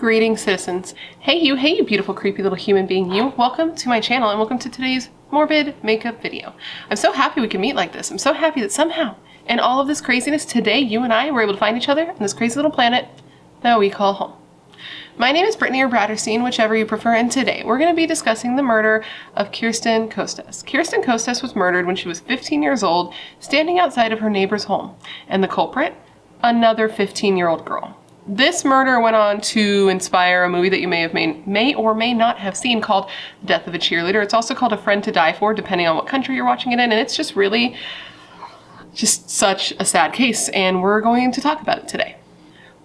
Greetings, citizens. Hey you, hey you beautiful creepy little human being you. Welcome to my channel and welcome to today's morbid makeup video. I'm so happy we can meet like this. I'm so happy that somehow in all of this craziness today you and I were able to find each other on this crazy little planet that we call home. My name is Brittany or Bratterstein, whichever you prefer, and today we're going to be discussing the murder of Kirsten Costas. Kirsten Costas was murdered when she was 15 years old, standing outside of her neighbor's home, and the culprit? Another 15-year-old girl. This murder went on to inspire a movie that you may have may, may or may not have seen called Death of a Cheerleader. It's also called A Friend to Die For, depending on what country you're watching it in, and it's just really just such a sad case, and we're going to talk about it today.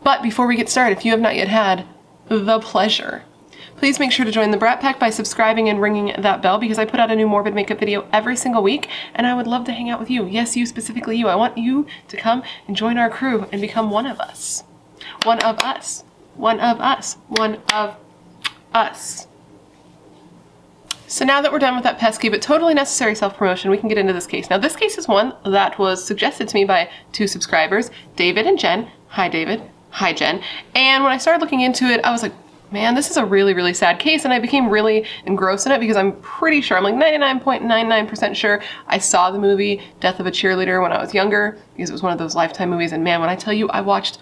But before we get started, if you have not yet had the pleasure, please make sure to join the Brat Pack by subscribing and ringing that bell because I put out a new morbid makeup video every single week and I would love to hang out with you. Yes, you specifically you. I want you to come and join our crew and become one of us. One of us. One of us. One of us. So now that we're done with that pesky but totally necessary self-promotion, we can get into this case. Now this case is one that was suggested to me by two subscribers, David and Jen. Hi David. Hi Jen. And when I started looking into it, I was like, man, this is a really, really sad case. And I became really engrossed in it because I'm pretty sure, I'm like 99.99% sure I saw the movie Death of a Cheerleader when I was younger because it was one of those Lifetime movies. And man, when I tell you I watched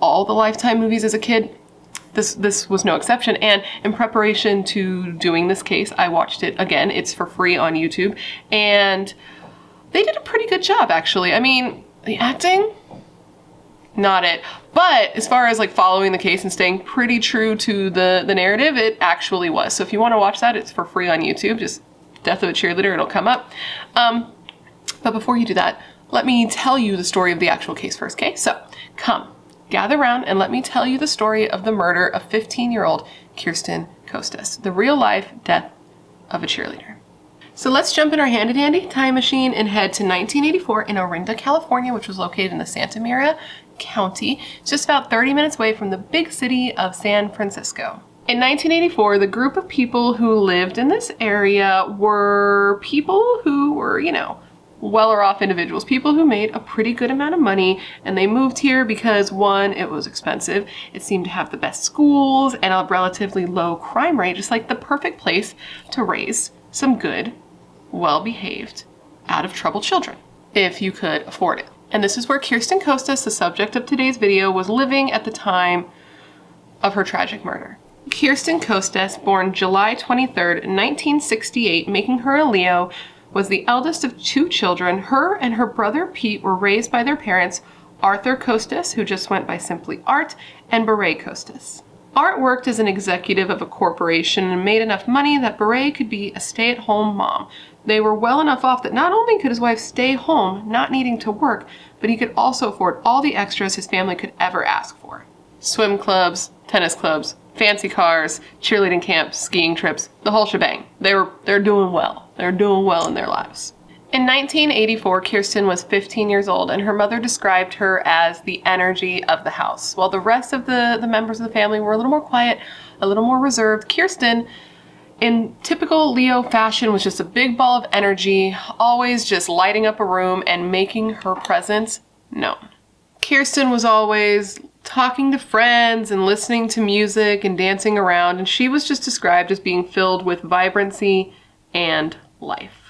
all the Lifetime movies as a kid. This, this was no exception. And in preparation to doing this case, I watched it again. It's for free on YouTube. And they did a pretty good job, actually. I mean, the acting, not it. But as far as like following the case and staying pretty true to the, the narrative, it actually was. So if you want to watch that, it's for free on YouTube. Just Death of a Cheerleader, it'll come up. Um, but before you do that, let me tell you the story of the actual case first, okay? So, come, Gather round and let me tell you the story of the murder of 15-year-old Kirsten Costas, the real-life death of a cheerleader. So let's jump in our handy-dandy time machine and head to 1984 in Orinda, California, which was located in the Santa Maria County, just about 30 minutes away from the big city of San Francisco. In 1984, the group of people who lived in this area were people who were, you know, weller off individuals, people who made a pretty good amount of money and they moved here because one, it was expensive, it seemed to have the best schools and a relatively low crime rate, just like the perfect place to raise some good, well-behaved, out of trouble children, if you could afford it. And this is where Kirsten Costas, the subject of today's video, was living at the time of her tragic murder. Kirsten Costas, born July 23rd, 1968, making her a Leo, was the eldest of two children. Her and her brother Pete were raised by their parents, Arthur Costas, who just went by simply Art, and Beret Costas. Art worked as an executive of a corporation and made enough money that Beret could be a stay-at-home mom. They were well enough off that not only could his wife stay home, not needing to work, but he could also afford all the extras his family could ever ask for. Swim clubs, tennis clubs, fancy cars, cheerleading camps, skiing trips, the whole shebang. They were, they're doing well. They're doing well in their lives. In 1984, Kirsten was 15 years old and her mother described her as the energy of the house. While the rest of the, the members of the family were a little more quiet, a little more reserved, Kirsten, in typical Leo fashion, was just a big ball of energy, always just lighting up a room and making her presence known. Kirsten was always talking to friends and listening to music and dancing around, and she was just described as being filled with vibrancy and life.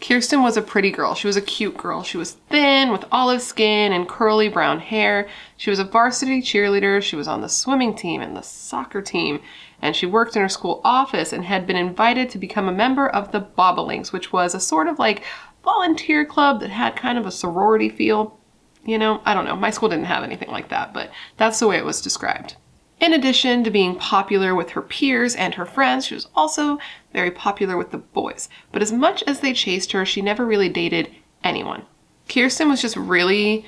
Kirsten was a pretty girl. She was a cute girl. She was thin with olive skin and curly brown hair. She was a varsity cheerleader. She was on the swimming team and the soccer team. And she worked in her school office and had been invited to become a member of the Bobolinks, which was a sort of like volunteer club that had kind of a sorority feel. You know, I don't know. My school didn't have anything like that, but that's the way it was described. In addition to being popular with her peers and her friends, she was also very popular with the boys. But as much as they chased her, she never really dated anyone. Kirsten was just really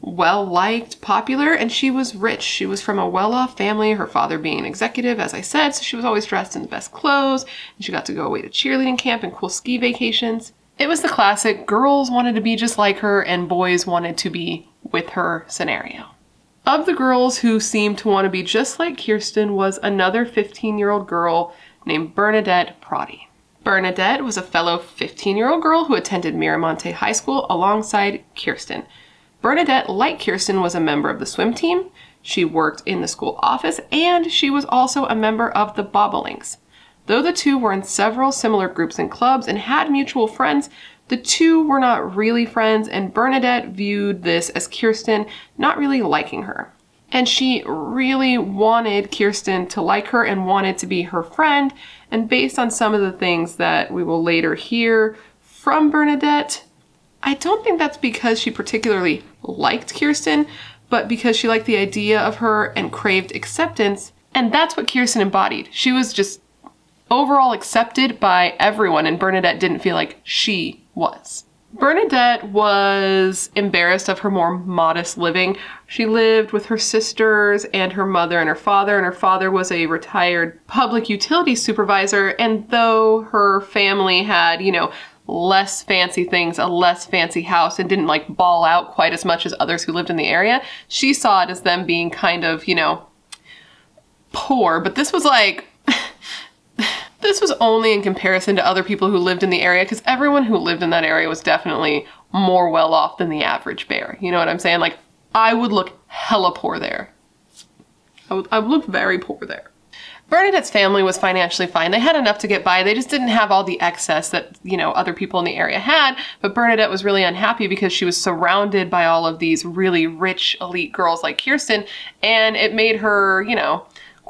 well liked, popular, and she was rich. She was from a well off family, her father being an executive, as I said, so she was always dressed in the best clothes, and she got to go away to cheerleading camp and cool ski vacations. It was the classic girls wanted to be just like her and boys wanted to be with her scenario. Of the girls who seemed to want to be just like Kirsten was another 15 year old girl named Bernadette Protti. Bernadette was a fellow 15 year old girl who attended Miramonte High School alongside Kirsten. Bernadette, like Kirsten, was a member of the swim team. She worked in the school office and she was also a member of the Bobolinks. Though the two were in several similar groups and clubs and had mutual friends, the two were not really friends, and Bernadette viewed this as Kirsten not really liking her. And she really wanted Kirsten to like her and wanted to be her friend. And based on some of the things that we will later hear from Bernadette, I don't think that's because she particularly liked Kirsten, but because she liked the idea of her and craved acceptance. And that's what Kirsten embodied. She was just overall accepted by everyone, and Bernadette didn't feel like she was. Bernadette was embarrassed of her more modest living. She lived with her sisters and her mother and her father, and her father was a retired public utility supervisor. And though her family had, you know, less fancy things, a less fancy house, and didn't like ball out quite as much as others who lived in the area, she saw it as them being kind of, you know, poor. But this was like, this was only in comparison to other people who lived in the area because everyone who lived in that area was definitely more well off than the average bear. You know what I'm saying? Like, I would look hella poor there. I would, I would look very poor there. Bernadette's family was financially fine. They had enough to get by. They just didn't have all the excess that, you know, other people in the area had. But Bernadette was really unhappy because she was surrounded by all of these really rich elite girls like Kirsten. And it made her, you know,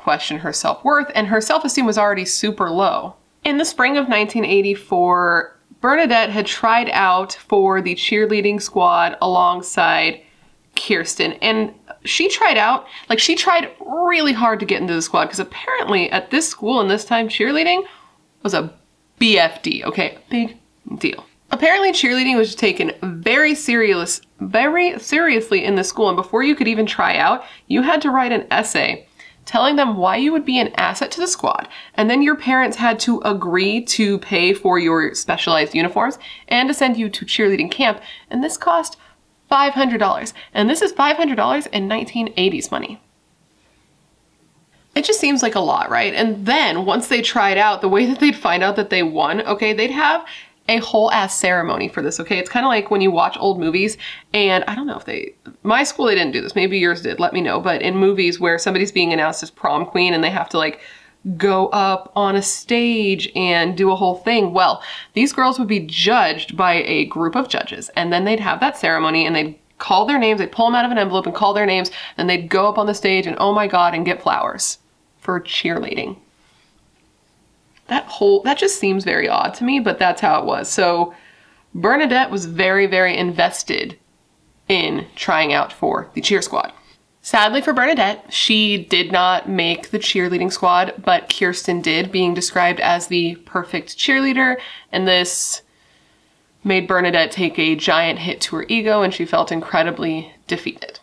question her self-worth and her self-esteem was already super low. In the spring of 1984, Bernadette had tried out for the cheerleading squad alongside Kirsten and she tried out, like she tried really hard to get into the squad because apparently at this school and this time cheerleading was a BFD, okay, big deal. Apparently cheerleading was taken very serious, very seriously in the school and before you could even try out, you had to write an essay telling them why you would be an asset to the squad, and then your parents had to agree to pay for your specialized uniforms and to send you to cheerleading camp, and this cost $500. And this is $500 in 1980s money. It just seems like a lot, right? And then once they tried out, the way that they'd find out that they won, okay, they'd have a whole ass ceremony for this, okay? It's kind of like when you watch old movies, and I don't know if they, my school, they didn't do this, maybe yours did, let me know, but in movies where somebody's being announced as prom queen and they have to like go up on a stage and do a whole thing. Well, these girls would be judged by a group of judges, and then they'd have that ceremony and they'd call their names, they'd pull them out of an envelope and call their names, and they'd go up on the stage and oh my god, and get flowers for cheerleading. That whole, that just seems very odd to me, but that's how it was. So Bernadette was very, very invested in trying out for the cheer squad. Sadly for Bernadette, she did not make the cheerleading squad, but Kirsten did, being described as the perfect cheerleader, and this made Bernadette take a giant hit to her ego and she felt incredibly defeated.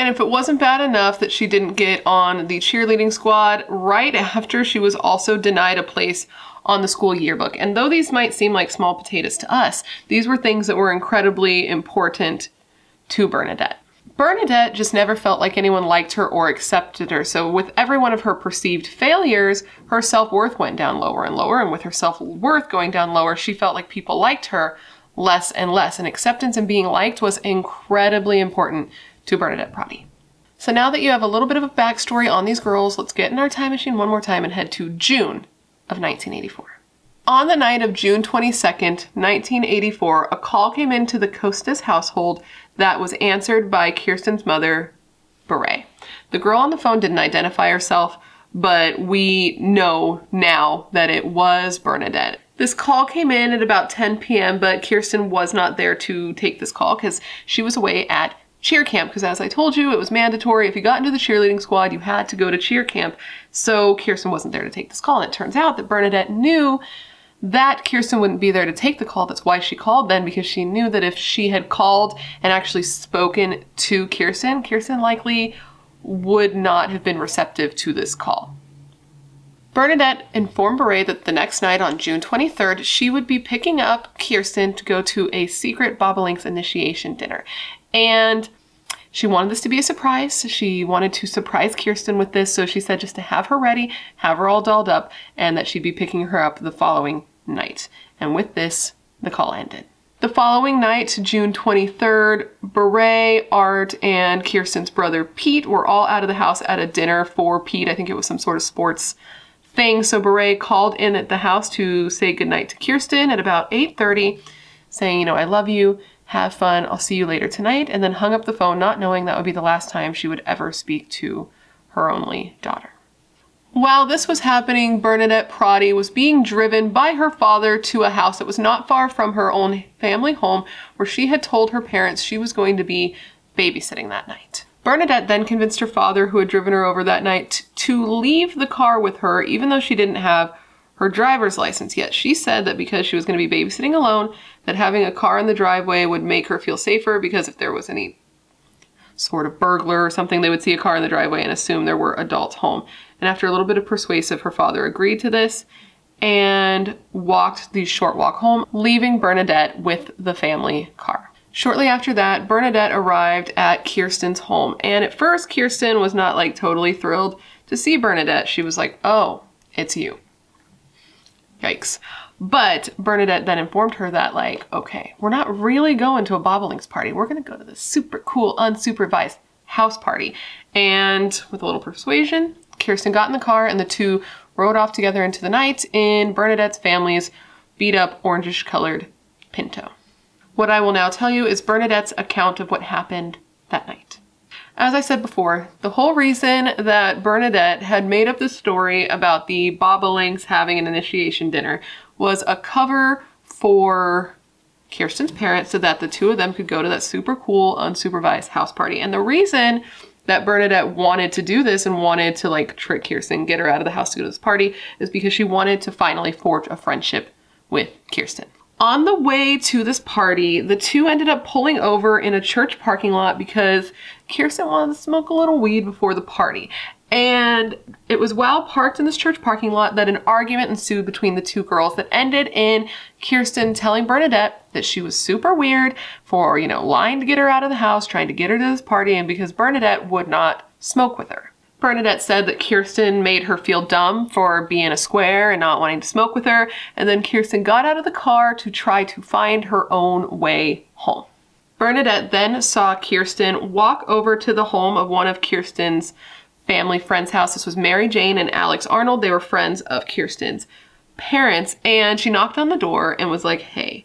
And if it wasn't bad enough that she didn't get on the cheerleading squad, right after she was also denied a place on the school yearbook. And though these might seem like small potatoes to us, these were things that were incredibly important to Bernadette. Bernadette just never felt like anyone liked her or accepted her. So with every one of her perceived failures, her self-worth went down lower and lower. And with her self-worth going down lower, she felt like people liked her less and less. And acceptance and being liked was incredibly important to Bernadette Protti. So now that you have a little bit of a backstory on these girls, let's get in our time machine one more time and head to June of 1984. On the night of June 22nd, 1984, a call came into the Costas household that was answered by Kirsten's mother, Beret. The girl on the phone didn't identify herself, but we know now that it was Bernadette. This call came in at about 10 p.m., but Kirsten was not there to take this call because she was away at cheer camp because as I told you, it was mandatory. If you got into the cheerleading squad, you had to go to cheer camp. So Kirsten wasn't there to take this call. And it turns out that Bernadette knew that Kirsten wouldn't be there to take the call. That's why she called then, because she knew that if she had called and actually spoken to Kirsten, Kirsten likely would not have been receptive to this call. Bernadette informed Beret that the next night on June 23rd, she would be picking up Kirsten to go to a secret Bobolinks initiation dinner. And she wanted this to be a surprise. She wanted to surprise Kirsten with this, so she said just to have her ready, have her all dolled up, and that she'd be picking her up the following night. And with this, the call ended. The following night, June 23rd, Beret, Art, and Kirsten's brother Pete were all out of the house at a dinner for Pete. I think it was some sort of sports thing. So Beret called in at the house to say goodnight to Kirsten at about 8.30, saying, you know, I love you, have fun, I'll see you later tonight, and then hung up the phone, not knowing that would be the last time she would ever speak to her only daughter. While this was happening, Bernadette Protti was being driven by her father to a house that was not far from her own family home where she had told her parents she was going to be babysitting that night. Bernadette then convinced her father, who had driven her over that night, to leave the car with her even though she didn't have her driver's license yet. She said that because she was going to be babysitting alone, that having a car in the driveway would make her feel safer because if there was any sort of burglar or something, they would see a car in the driveway and assume there were adults home. And after a little bit of persuasive, her father agreed to this and walked the short walk home, leaving Bernadette with the family car. Shortly after that, Bernadette arrived at Kirsten's home. And at first, Kirsten was not like totally thrilled to see Bernadette. She was like, oh, it's you. Yikes. But Bernadette then informed her that like, okay, we're not really going to a Bobolinks party. We're going to go to this super cool, unsupervised house party. And with a little persuasion, Kirsten got in the car and the two rode off together into the night in Bernadette's family's beat up orangish colored Pinto. What I will now tell you is Bernadette's account of what happened that night. As I said before, the whole reason that Bernadette had made up this story about the Bobolinks having an initiation dinner was a cover for Kirsten's parents so that the two of them could go to that super cool unsupervised house party. And the reason that Bernadette wanted to do this and wanted to like trick Kirsten, get her out of the house to go to this party, is because she wanted to finally forge a friendship with Kirsten. On the way to this party, the two ended up pulling over in a church parking lot because Kirsten wanted to smoke a little weed before the party. And it was while parked in this church parking lot that an argument ensued between the two girls that ended in Kirsten telling Bernadette that she was super weird for, you know, lying to get her out of the house, trying to get her to this party, and because Bernadette would not smoke with her. Bernadette said that Kirsten made her feel dumb for being a square and not wanting to smoke with her, and then Kirsten got out of the car to try to find her own way home. Bernadette then saw Kirsten walk over to the home of one of Kirsten's family friend's house. This was Mary Jane and Alex Arnold. They were friends of Kirsten's parents. And she knocked on the door and was like, hey,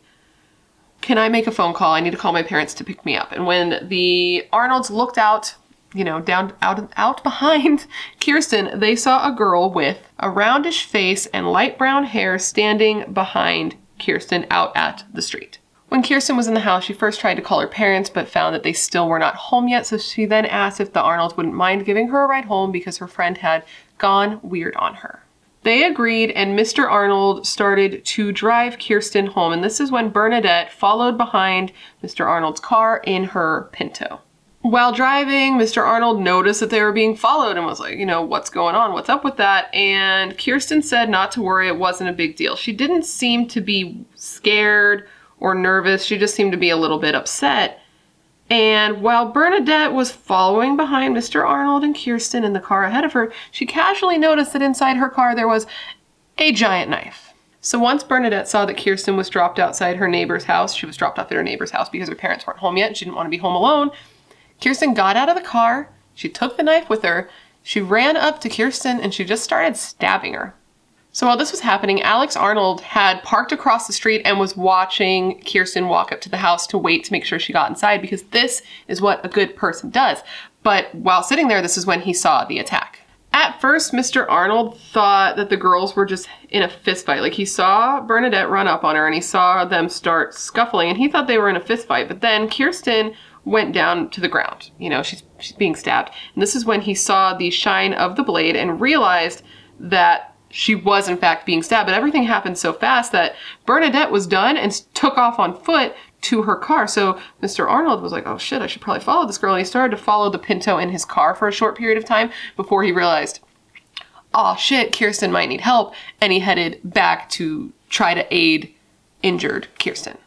can I make a phone call? I need to call my parents to pick me up. And when the Arnolds looked out, you know, down out out behind Kirsten, they saw a girl with a roundish face and light brown hair standing behind Kirsten out at the street. When Kirsten was in the house, she first tried to call her parents, but found that they still were not home yet, so she then asked if the Arnolds wouldn't mind giving her a ride home because her friend had gone weird on her. They agreed, and Mr. Arnold started to drive Kirsten home, and this is when Bernadette followed behind Mr. Arnold's car in her Pinto. While driving, Mr. Arnold noticed that they were being followed and was like, you know, what's going on? What's up with that? And Kirsten said not to worry, it wasn't a big deal. She didn't seem to be scared or nervous. She just seemed to be a little bit upset. And while Bernadette was following behind Mr. Arnold and Kirsten in the car ahead of her, she casually noticed that inside her car there was a giant knife. So once Bernadette saw that Kirsten was dropped outside her neighbor's house, she was dropped off at her neighbor's house because her parents weren't home yet and she didn't want to be home alone, Kirsten got out of the car, she took the knife with her, she ran up to Kirsten and she just started stabbing her. So while this was happening, Alex Arnold had parked across the street and was watching Kirsten walk up to the house to wait to make sure she got inside because this is what a good person does. But while sitting there, this is when he saw the attack. At first, Mr. Arnold thought that the girls were just in a fist fight. Like he saw Bernadette run up on her and he saw them start scuffling and he thought they were in a fist fight. But then Kirsten went down to the ground. You know, she's, she's being stabbed. And this is when he saw the shine of the blade and realized that she was in fact being stabbed, but everything happened so fast that Bernadette was done and took off on foot to her car. So Mr. Arnold was like, oh shit, I should probably follow this girl. And he started to follow the Pinto in his car for a short period of time before he realized, oh shit, Kirsten might need help. And he headed back to try to aid injured Kirsten.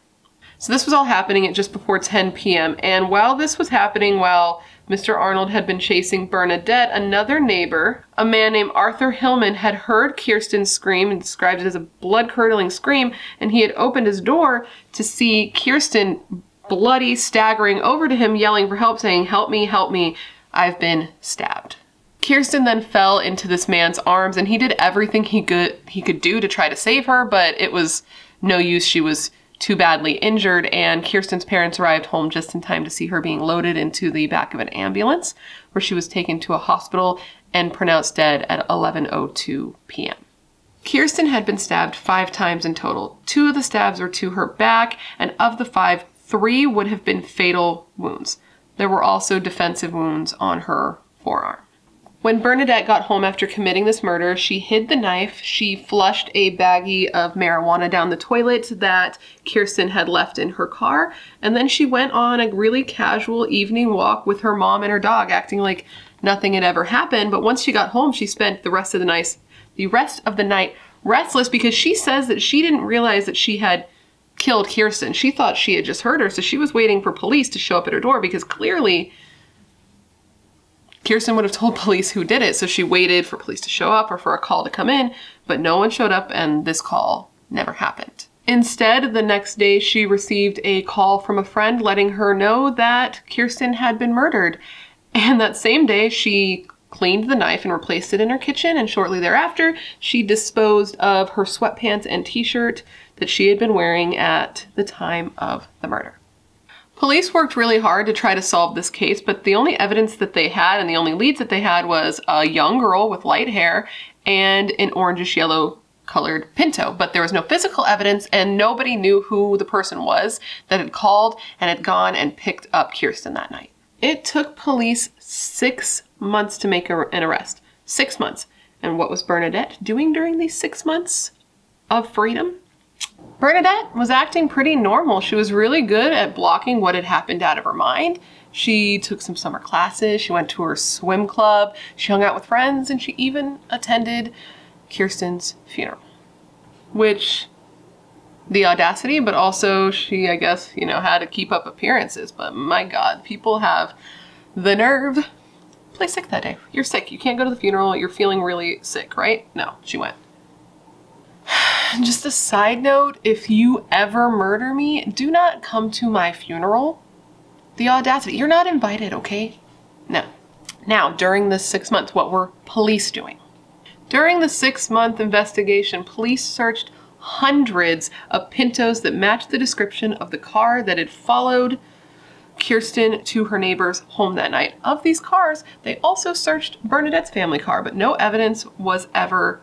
So this was all happening at just before 10 p.m. And while this was happening, while Mr. Arnold had been chasing Bernadette, another neighbor. A man named Arthur Hillman had heard Kirsten scream and described it as a blood curdling scream, and he had opened his door to see Kirsten bloody, staggering over to him, yelling for help, saying, Help me, help me, I've been stabbed. Kirsten then fell into this man's arms and he did everything he could he could do to try to save her, but it was no use. She was too badly injured and Kirsten's parents arrived home just in time to see her being loaded into the back of an ambulance where she was taken to a hospital and pronounced dead at 11:02 p.m. Kirsten had been stabbed 5 times in total. Two of the stabs were to her back and of the 5, 3 would have been fatal wounds. There were also defensive wounds on her forearm. When Bernadette got home after committing this murder, she hid the knife. She flushed a baggie of marijuana down the toilet that Kirsten had left in her car. And then she went on a really casual evening walk with her mom and her dog, acting like nothing had ever happened. But once she got home, she spent the rest of the night, the rest of the night restless because she says that she didn't realize that she had killed Kirsten. She thought she had just hurt her, so she was waiting for police to show up at her door because clearly Kirsten would have told police who did it, so she waited for police to show up or for a call to come in, but no one showed up and this call never happened. Instead, the next day she received a call from a friend letting her know that Kirsten had been murdered. And that same day she cleaned the knife and replaced it in her kitchen, and shortly thereafter she disposed of her sweatpants and t-shirt that she had been wearing at the time of the murder. Police worked really hard to try to solve this case, but the only evidence that they had and the only leads that they had was a young girl with light hair and an orangish yellow colored Pinto, but there was no physical evidence and nobody knew who the person was that had called and had gone and picked up Kirsten that night. It took police six months to make an arrest. Six months. And what was Bernadette doing during these six months of freedom? Bernadette was acting pretty normal. She was really good at blocking what had happened out of her mind. She took some summer classes, she went to her swim club, she hung out with friends, and she even attended Kirsten's funeral. Which, the audacity, but also she, I guess, you know, had to keep up appearances. But my God, people have the nerve. Play sick that day. You're sick. You can't go to the funeral. You're feeling really sick, right? No, she went. Just a side note, if you ever murder me, do not come to my funeral. The audacity. You're not invited, okay? No. Now, during this six months, what were police doing? During the six month investigation, police searched hundreds of Pintos that matched the description of the car that had followed Kirsten to her neighbor's home that night. Of these cars, they also searched Bernadette's family car, but no evidence was ever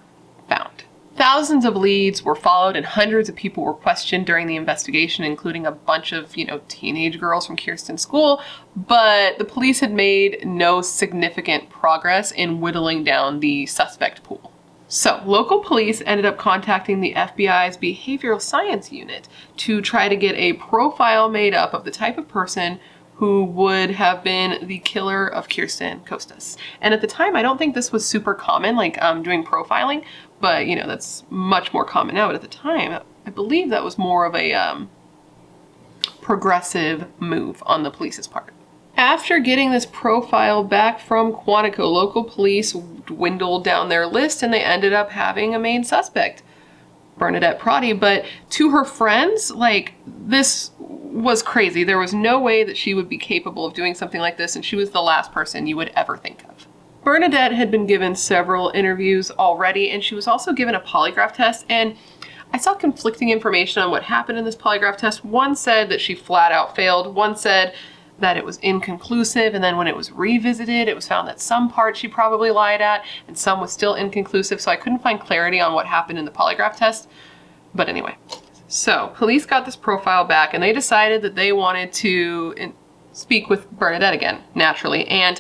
found. Thousands of leads were followed and hundreds of people were questioned during the investigation, including a bunch of, you know, teenage girls from Kirsten's school, but the police had made no significant progress in whittling down the suspect pool. So, local police ended up contacting the FBI's behavioral science unit to try to get a profile made up of the type of person who would have been the killer of Kirsten Costas. And at the time, I don't think this was super common, like um, doing profiling, but you know, that's much more common now. But at the time, I believe that was more of a um, progressive move on the police's part. After getting this profile back from Quantico, local police dwindled down their list and they ended up having a main suspect, Bernadette Protti. But to her friends, like, this was crazy. There was no way that she would be capable of doing something like this, and she was the last person you would ever think. Bernadette had been given several interviews already, and she was also given a polygraph test, and I saw conflicting information on what happened in this polygraph test. One said that she flat out failed, one said that it was inconclusive, and then when it was revisited, it was found that some parts she probably lied at, and some was still inconclusive, so I couldn't find clarity on what happened in the polygraph test. But anyway, so police got this profile back, and they decided that they wanted to speak with Bernadette again, naturally, and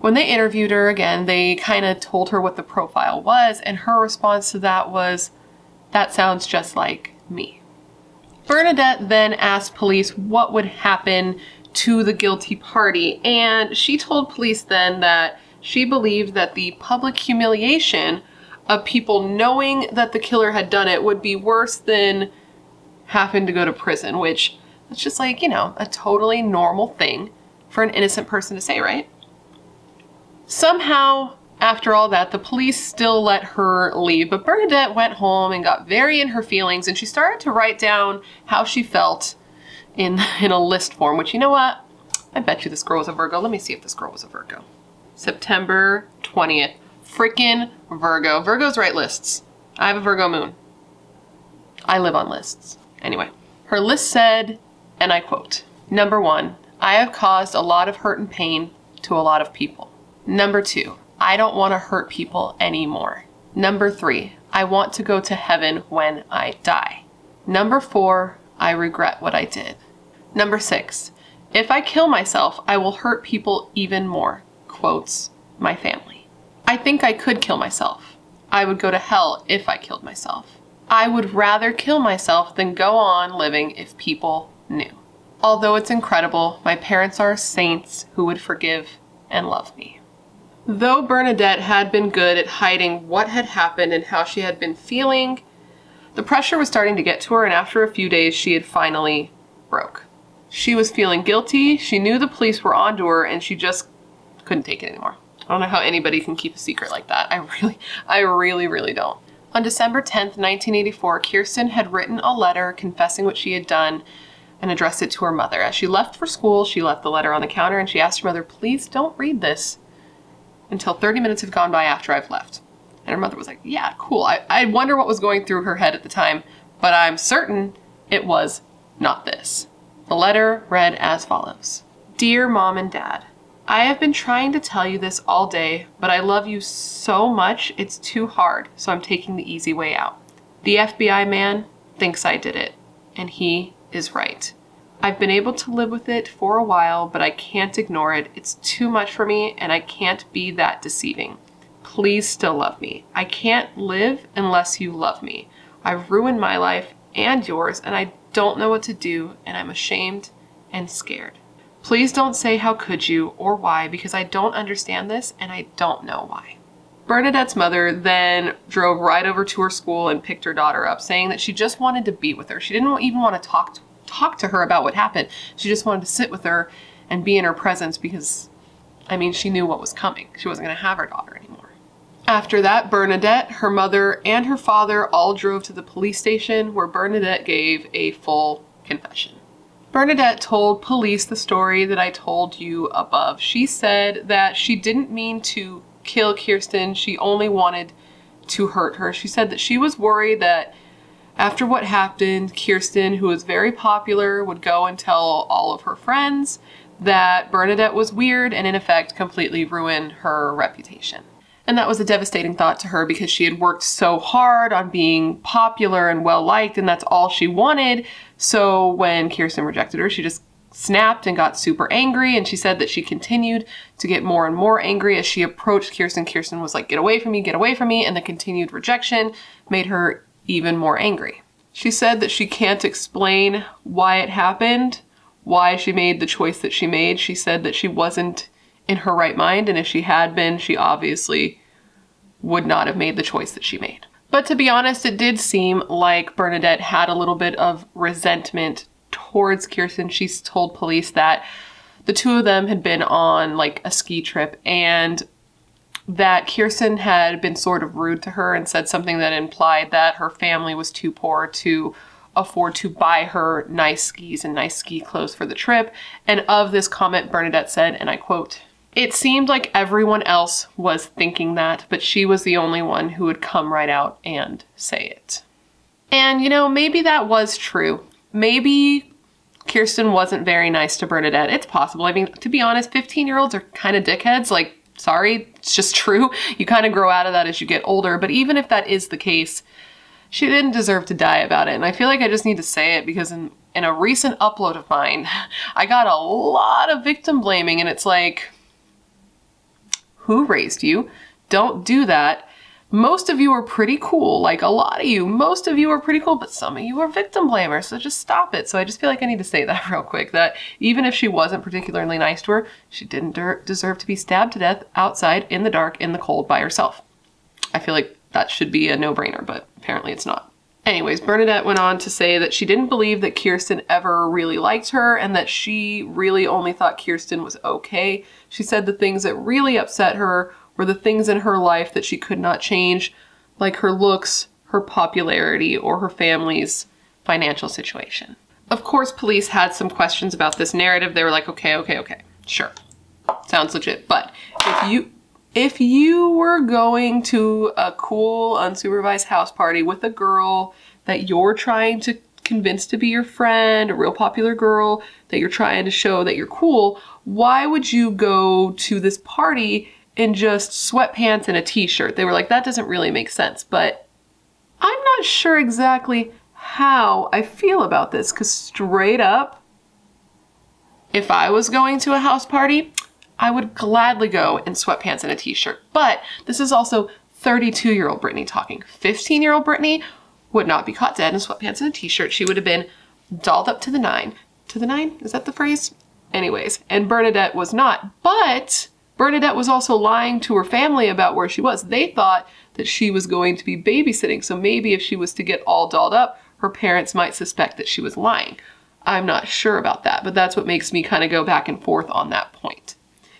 when they interviewed her again, they kind of told her what the profile was, and her response to that was, That sounds just like me. Bernadette then asked police what would happen to the guilty party, and she told police then that she believed that the public humiliation of people knowing that the killer had done it would be worse than having to go to prison, which is just like, you know, a totally normal thing for an innocent person to say, right? Somehow, after all that, the police still let her leave, but Bernadette went home and got very in her feelings and she started to write down how she felt in, in a list form, which you know what? I bet you this girl was a Virgo. Let me see if this girl was a Virgo. September 20th. Freaking Virgo. Virgos write lists. I have a Virgo moon. I live on lists. Anyway, her list said, and I quote, Number one, I have caused a lot of hurt and pain to a lot of people. Number two, I don't want to hurt people anymore. Number three, I want to go to heaven when I die. Number four, I regret what I did. Number six, if I kill myself, I will hurt people even more. Quotes, my family. I think I could kill myself. I would go to hell if I killed myself. I would rather kill myself than go on living if people knew. Although it's incredible, my parents are saints who would forgive and love me. Though Bernadette had been good at hiding what had happened and how she had been feeling, the pressure was starting to get to her, and after a few days, she had finally broke. She was feeling guilty, she knew the police were onto her, and she just couldn't take it anymore. I don't know how anybody can keep a secret like that. I really, I really, really don't. On December 10th, 1984, Kirsten had written a letter confessing what she had done and addressed it to her mother. As she left for school, she left the letter on the counter and she asked her mother, please don't read this until 30 minutes have gone by after I've left. And her mother was like, yeah, cool. I, I wonder what was going through her head at the time, but I'm certain it was not this. The letter read as follows. Dear Mom and Dad, I have been trying to tell you this all day, but I love you so much it's too hard, so I'm taking the easy way out. The FBI man thinks I did it, and he is right. I've been able to live with it for a while, but I can't ignore it. It's too much for me, and I can't be that deceiving. Please still love me. I can't live unless you love me. I've ruined my life and yours, and I don't know what to do, and I'm ashamed and scared. Please don't say how could you or why because I don't understand this and I don't know why. Bernadette's mother then drove right over to her school and picked her daughter up, saying that she just wanted to be with her. She didn't even want to talk to, talk to her about what happened. She just wanted to sit with her and be in her presence because, I mean, she knew what was coming. She wasn't going to have her daughter anymore. After that, Bernadette, her mother, and her father all drove to the police station where Bernadette gave a full confession. Bernadette told police the story that I told you above. She said that she didn't mean to kill Kirsten. She only wanted to hurt her. She said that she was worried that after what happened, Kirsten, who was very popular, would go and tell all of her friends that Bernadette was weird and in effect completely ruin her reputation. And that was a devastating thought to her because she had worked so hard on being popular and well liked, and that's all she wanted. So when Kirsten rejected her, she just snapped and got super angry. And she said that she continued to get more and more angry as she approached Kirsten. Kirsten was like, Get away from me, get away from me. And the continued rejection made her even more angry. She said that she can't explain why it happened, why she made the choice that she made. She said that she wasn't in her right mind, and if she had been, she obviously would not have made the choice that she made. But to be honest, it did seem like Bernadette had a little bit of resentment towards Kirsten. She's told police that the two of them had been on like a ski trip and that Kirsten had been sort of rude to her and said something that implied that her family was too poor to afford to buy her nice skis and nice ski clothes for the trip. And of this comment, Bernadette said, and I quote, it seemed like everyone else was thinking that, but she was the only one who would come right out and say it. And you know, maybe that was true. Maybe Kirsten wasn't very nice to Bernadette. It's possible. I mean, to be honest, 15 year olds are kind of dickheads. Like, sorry, it's just true. You kind of grow out of that as you get older. But even if that is the case, she didn't deserve to die about it. And I feel like I just need to say it because in, in a recent upload of mine, I got a lot of victim blaming and it's like, who raised you? Don't do that. Most of you are pretty cool, like a lot of you. Most of you are pretty cool, but some of you are victim blamers, so just stop it. So I just feel like I need to say that real quick, that even if she wasn't particularly nice to her, she didn't deserve to be stabbed to death outside in the dark, in the cold by herself. I feel like that should be a no-brainer, but apparently it's not. Anyways, Bernadette went on to say that she didn't believe that Kirsten ever really liked her and that she really only thought Kirsten was okay. She said the things that really upset her were the things in her life that she could not change, like her looks, her popularity, or her family's financial situation. Of course, police had some questions about this narrative. They were like, okay, okay, okay, sure. Sounds legit. But if you if you were going to a cool unsupervised house party with a girl that you're trying to convince to be your friend, a real popular girl that you're trying to show that you're cool, why would you go to this party in just sweatpants and a t-shirt? They were like, that doesn't really make sense. But I'm not sure exactly how I feel about this because straight up, if I was going to a house party, I would gladly go in sweatpants and a t-shirt. But this is also 32 year old Brittany talking. 15 year old Brittany would not be caught dead in sweatpants and a t-shirt. She would have been dolled up to the nine. To the nine? Is that the phrase? Anyways, and Bernadette was not. But Bernadette was also lying to her family about where she was. They thought that she was going to be babysitting. So maybe if she was to get all dolled up, her parents might suspect that she was lying. I'm not sure about that, but that's what makes me kind of go back and forth on that point.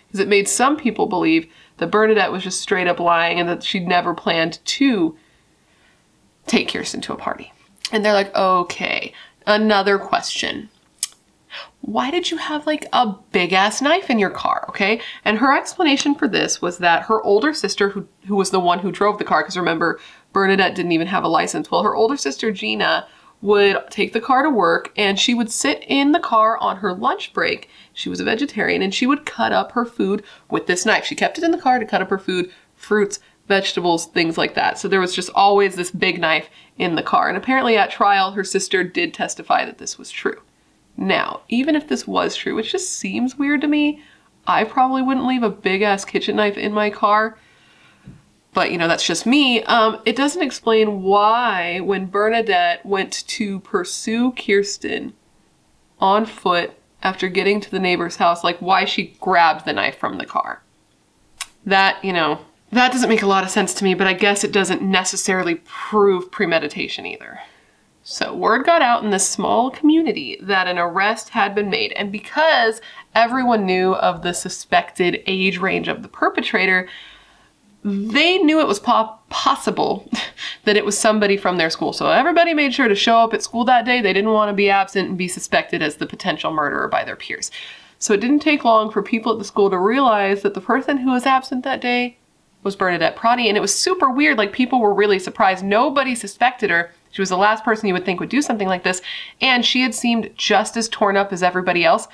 Because it made some people believe that Bernadette was just straight up lying and that she'd never planned to take Kirsten to a party. And they're like, okay, another question. Why did you have like a big ass knife in your car? Okay. And her explanation for this was that her older sister, who, who was the one who drove the car, because remember, Bernadette didn't even have a license. Well, her older sister, Gina, would take the car to work and she would sit in the car on her lunch break. She was a vegetarian and she would cut up her food with this knife. She kept it in the car to cut up her food, fruits, vegetables, things like that. So there was just always this big knife in the car. And apparently at trial, her sister did testify that this was true. Now, even if this was true, which just seems weird to me, I probably wouldn't leave a big ass kitchen knife in my car but you know, that's just me. Um, it doesn't explain why when Bernadette went to pursue Kirsten on foot after getting to the neighbor's house, like why she grabbed the knife from the car. That, you know, that doesn't make a lot of sense to me, but I guess it doesn't necessarily prove premeditation either. So word got out in this small community that an arrest had been made, and because everyone knew of the suspected age range of the perpetrator, they knew it was po possible that it was somebody from their school. So everybody made sure to show up at school that day. They didn't want to be absent and be suspected as the potential murderer by their peers. So it didn't take long for people at the school to realize that the person who was absent that day was Bernadette Protti. And it was super weird. Like people were really surprised. Nobody suspected her. She was the last person you would think would do something like this. And she had seemed just as torn up as everybody else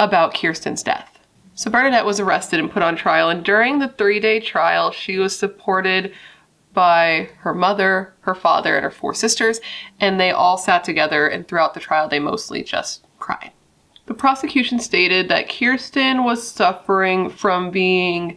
about Kirsten's death. So Bernadette was arrested and put on trial, and during the three-day trial, she was supported by her mother, her father, and her four sisters, and they all sat together, and throughout the trial, they mostly just cried. The prosecution stated that Kirsten was suffering from being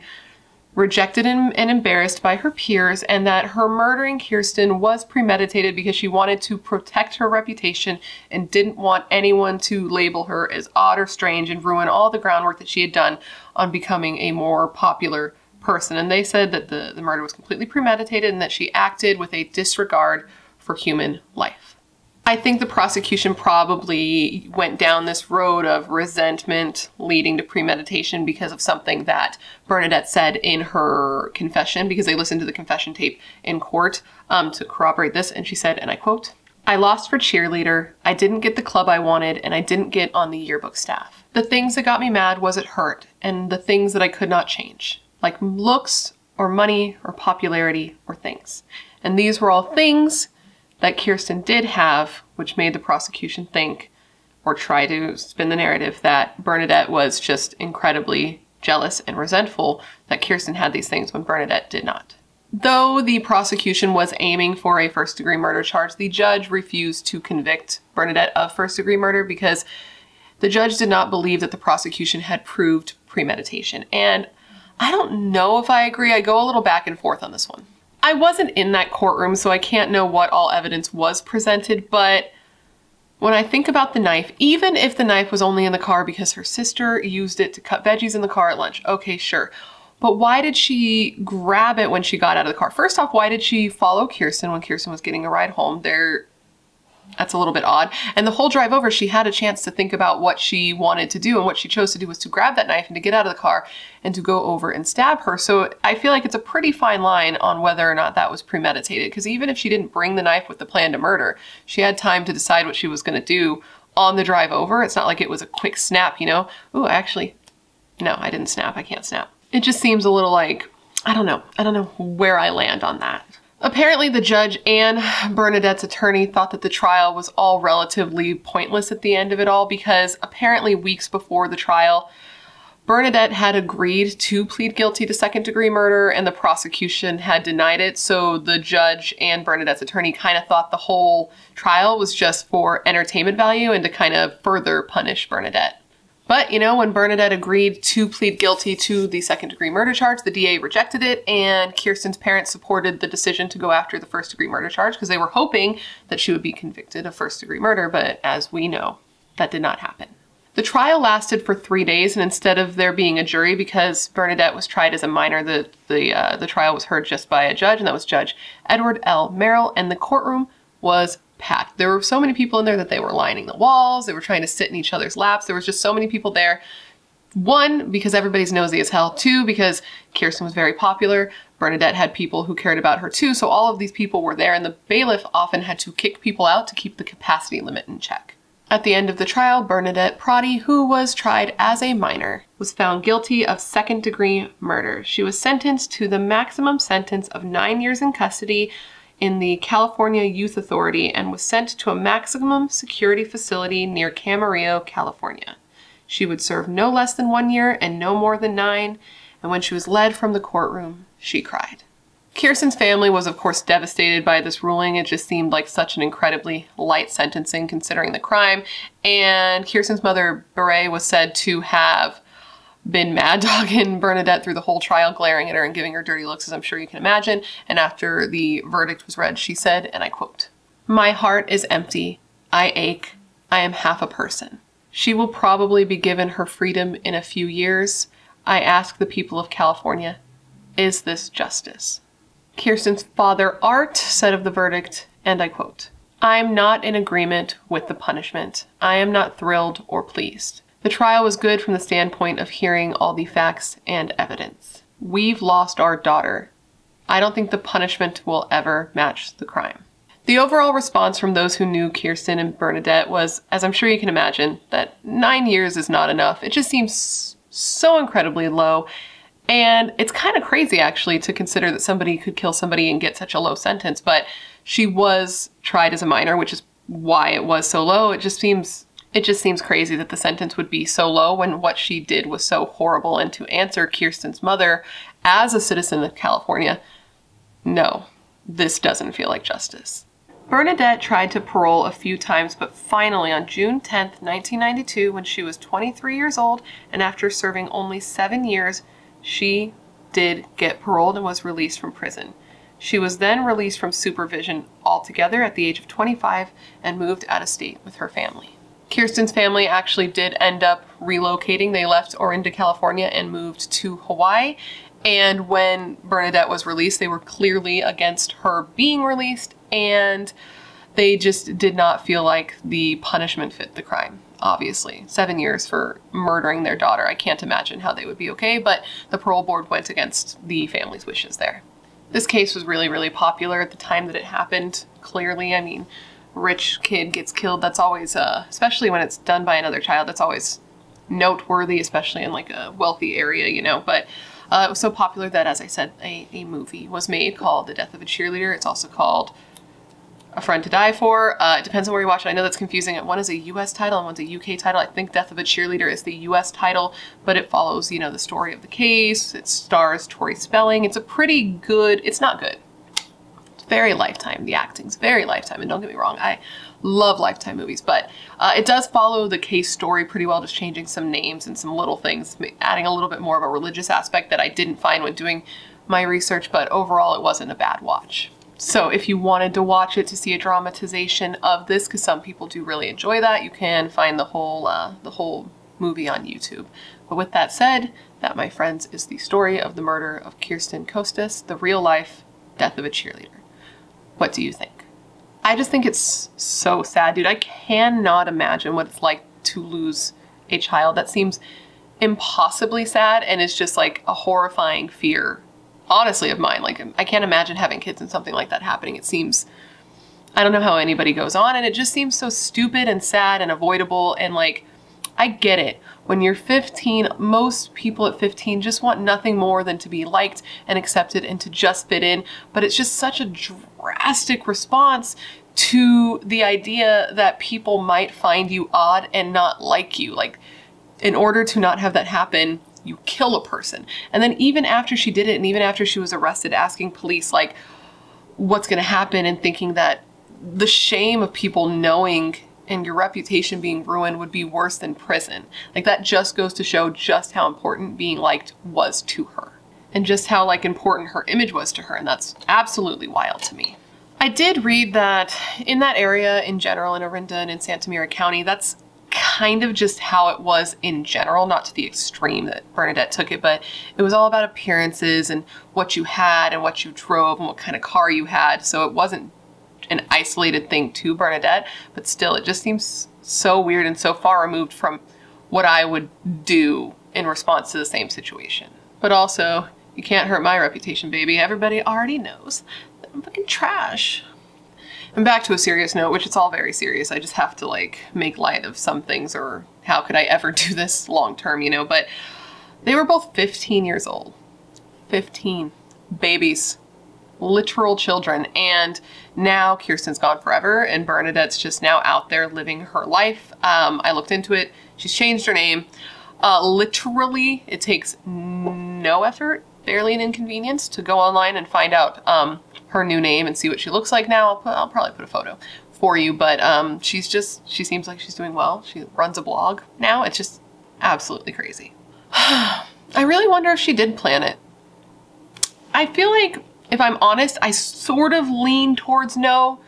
rejected and, and, embarrassed by her peers, and that her murdering Kirsten was premeditated because she wanted to protect her reputation and didn't want anyone to label her as odd or strange and ruin all the groundwork that she had done on becoming a more popular person. And they said that the, the murder was completely premeditated and that she acted with a disregard for human life. I think the prosecution probably went down this road of resentment leading to premeditation because of something that Bernadette said in her confession, because they listened to the confession tape in court um, to corroborate this. And she said, and I quote, I lost for cheerleader, I didn't get the club I wanted, and I didn't get on the yearbook staff. The things that got me mad was it hurt, and the things that I could not change, like looks or money or popularity or things. And these were all things that Kirsten did have, which made the prosecution think or try to spin the narrative that Bernadette was just incredibly jealous and resentful that Kirsten had these things when Bernadette did not. Though the prosecution was aiming for a first degree murder charge, the judge refused to convict Bernadette of first degree murder because the judge did not believe that the prosecution had proved premeditation. And I don't know if I agree. I go a little back and forth on this one. I wasn't in that courtroom, so I can't know what all evidence was presented, but when I think about the knife, even if the knife was only in the car because her sister used it to cut veggies in the car at lunch, okay, sure. But why did she grab it when she got out of the car? First off, why did she follow Kirsten when Kirsten was getting a ride home? There that's a little bit odd. And the whole drive over, she had a chance to think about what she wanted to do. And what she chose to do was to grab that knife and to get out of the car and to go over and stab her. So I feel like it's a pretty fine line on whether or not that was premeditated. Because even if she didn't bring the knife with the plan to murder, she had time to decide what she was going to do on the drive over. It's not like it was a quick snap, you know? Ooh, actually, no, I didn't snap. I can't snap. It just seems a little like, I don't know. I don't know where I land on that. Apparently, the judge and Bernadette's attorney thought that the trial was all relatively pointless at the end of it all because apparently, weeks before the trial, Bernadette had agreed to plead guilty to second degree murder and the prosecution had denied it. So the judge and Bernadette's attorney kind of thought the whole trial was just for entertainment value and to kind of further punish Bernadette. But, you know, when Bernadette agreed to plead guilty to the second degree murder charge, the DA rejected it, and Kirsten's parents supported the decision to go after the first degree murder charge because they were hoping that she would be convicted of first degree murder. But as we know, that did not happen. The trial lasted for three days, and instead of there being a jury, because Bernadette was tried as a minor, the the uh, the trial was heard just by a judge, and that was Judge Edward L. Merrill, and the courtroom was packed. There were so many people in there that they were lining the walls, they were trying to sit in each other's laps. There was just so many people there. One, because everybody's nosy as hell. Two, because Kirsten was very popular. Bernadette had people who cared about her too, so all of these people were there, and the bailiff often had to kick people out to keep the capacity limit in check. At the end of the trial, Bernadette Protti, who was tried as a minor, was found guilty of second degree murder. She was sentenced to the maximum sentence of nine years in custody in the California Youth Authority and was sent to a maximum security facility near Camarillo, California. She would serve no less than one year and no more than nine, and when she was led from the courtroom, she cried. Kirsten's family was, of course, devastated by this ruling. It just seemed like such an incredibly light sentencing considering the crime. And Kirsten's mother, Beret, was said to have been mad dogging Bernadette through the whole trial, glaring at her and giving her dirty looks, as I'm sure you can imagine. And after the verdict was read, she said, and I quote, My heart is empty. I ache. I am half a person. She will probably be given her freedom in a few years. I ask the people of California, is this justice? Kirsten's father, Art, said of the verdict, and I quote, I'm not in agreement with the punishment. I am not thrilled or pleased. The trial was good from the standpoint of hearing all the facts and evidence. We've lost our daughter. I don't think the punishment will ever match the crime. The overall response from those who knew Kirsten and Bernadette was, as I'm sure you can imagine, that nine years is not enough. It just seems so incredibly low. And it's kind of crazy, actually, to consider that somebody could kill somebody and get such a low sentence. But she was tried as a minor, which is why it was so low. It just seems it just seems crazy that the sentence would be so low when what she did was so horrible. And to answer Kirsten's mother as a citizen of California, no, this doesn't feel like justice. Bernadette tried to parole a few times, but finally on June 10, 1992, when she was 23 years old and after serving only seven years, she did get paroled and was released from prison. She was then released from supervision altogether at the age of 25 and moved out of state with her family. Kirsten's family actually did end up relocating. They left Orinda, California and moved to Hawaii. And when Bernadette was released, they were clearly against her being released and they just did not feel like the punishment fit the crime, obviously. Seven years for murdering their daughter. I can't imagine how they would be okay, but the parole board went against the family's wishes there. This case was really, really popular at the time that it happened, clearly. I mean, rich kid gets killed, that's always, uh, especially when it's done by another child, that's always noteworthy, especially in like a wealthy area, you know. But uh, it was so popular that, as I said, a, a movie was made called The Death of a Cheerleader. It's also called A Friend to Die For. Uh, it depends on where you watch it. I know that's confusing. One is a US title and one's a UK title. I think Death of a Cheerleader is the US title, but it follows, you know, the story of the case. It stars Tori Spelling. It's a pretty good, it's not good very Lifetime. The acting's very Lifetime, and don't get me wrong, I love Lifetime movies, but uh, it does follow the case story pretty well, just changing some names and some little things, adding a little bit more of a religious aspect that I didn't find when doing my research, but overall it wasn't a bad watch. So if you wanted to watch it to see a dramatization of this, because some people do really enjoy that, you can find the whole uh, the whole movie on YouTube. But with that said, that, my friends, is the story of the murder of Kirsten Costas, the real life death of a cheerleader. What do you think? I just think it's so sad, dude. I cannot imagine what it's like to lose a child. That seems impossibly sad and it's just like a horrifying fear, honestly, of mine. Like, I can't imagine having kids and something like that happening. It seems, I don't know how anybody goes on, and it just seems so stupid and sad and avoidable. And like, I get it. When you're 15, most people at 15 just want nothing more than to be liked and accepted and to just fit in. But it's just such a drastic response to the idea that people might find you odd and not like you. Like, in order to not have that happen, you kill a person. And then even after she did it, and even after she was arrested, asking police, like, what's going to happen, and thinking that the shame of people knowing and your reputation being ruined would be worse than prison. Like that just goes to show just how important being liked was to her and just how like important her image was to her and that's absolutely wild to me. I did read that in that area in general in Orinda and in Santa Mira County, that's kind of just how it was in general, not to the extreme that Bernadette took it, but it was all about appearances and what you had and what you drove and what kind of car you had. So it wasn't an isolated thing to Bernadette, but still, it just seems so weird and so far removed from what I would do in response to the same situation. But also, you can't hurt my reputation, baby. Everybody already knows that I'm fucking trash. And back to a serious note, which it's all very serious. I just have to like make light of some things or how could I ever do this long term, you know? But they were both 15 years old. 15. Babies literal children. And now Kirsten's gone forever, and Bernadette's just now out there living her life. Um, I looked into it. She's changed her name. Uh, literally, it takes no effort, barely an inconvenience, to go online and find out um, her new name and see what she looks like now. I'll, put, I'll probably put a photo for you, but um, she's just, she seems like she's doing well. She runs a blog now. It's just absolutely crazy. I really wonder if she did plan it. I feel like if I'm honest, I sort of lean towards no.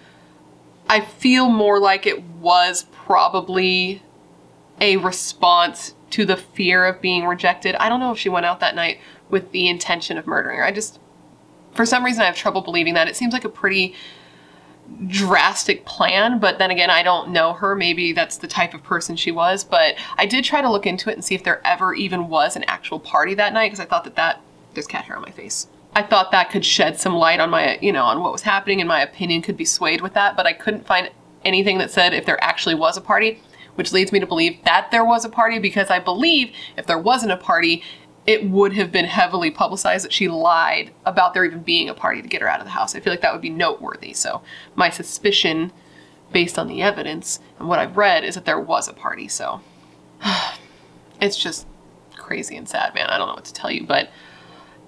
I feel more like it was probably a response to the fear of being rejected. I don't know if she went out that night with the intention of murdering her. I just, for some reason, I have trouble believing that. It seems like a pretty drastic plan, but then again, I don't know her. Maybe that's the type of person she was, but I did try to look into it and see if there ever even was an actual party that night because I thought that that, there's cat hair on my face. I thought that could shed some light on my, you know, on what was happening and my opinion could be swayed with that, but I couldn't find anything that said if there actually was a party, which leads me to believe that there was a party because I believe if there wasn't a party, it would have been heavily publicized that she lied about there even being a party to get her out of the house. I feel like that would be noteworthy. So my suspicion based on the evidence and what I've read is that there was a party. So it's just crazy and sad, man. I don't know what to tell you, but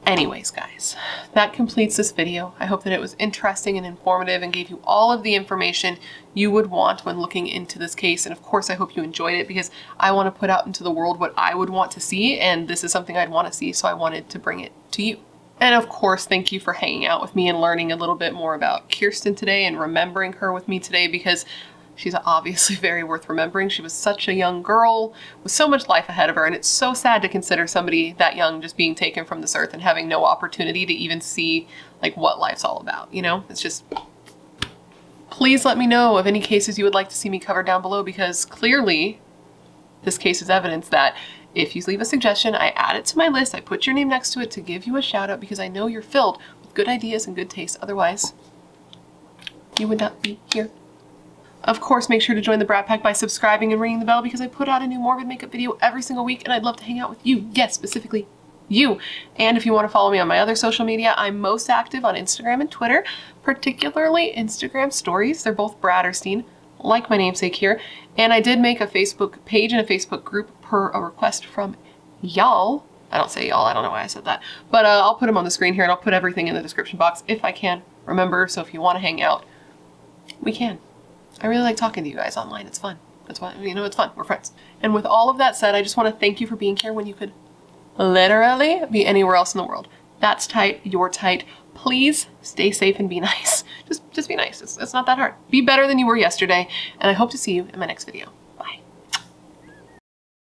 Anyways, guys, that completes this video. I hope that it was interesting and informative and gave you all of the information you would want when looking into this case. And of course, I hope you enjoyed it because I want to put out into the world what I would want to see. And this is something I'd want to see. So I wanted to bring it to you. And of course, thank you for hanging out with me and learning a little bit more about Kirsten today and remembering her with me today because She's obviously very worth remembering. She was such a young girl with so much life ahead of her, and it's so sad to consider somebody that young just being taken from this earth and having no opportunity to even see like what life's all about, you know? It's just please let me know of any cases you would like to see me cover down below because clearly this case is evidence that if you leave a suggestion, I add it to my list, I put your name next to it to give you a shout out because I know you're filled with good ideas and good taste. Otherwise, you would not be here. Of course, make sure to join the Brat Pack by subscribing and ringing the bell because I put out a new morbid makeup video every single week and I'd love to hang out with you. Yes, specifically you. And if you want to follow me on my other social media, I'm most active on Instagram and Twitter, particularly Instagram stories. They're both Bratterstein, like my namesake here. And I did make a Facebook page and a Facebook group per a request from y'all. I don't say y'all, I don't know why I said that. But uh, I'll put them on the screen here and I'll put everything in the description box if I can. Remember, so if you want to hang out, we can. I really like talking to you guys online. It's fun. That's why, you know, it's fun. We're friends. And with all of that said, I just want to thank you for being here when you could literally be anywhere else in the world. That's tight. You're tight. Please stay safe and be nice. Just, just be nice. It's, it's not that hard. Be better than you were yesterday. And I hope to see you in my next video.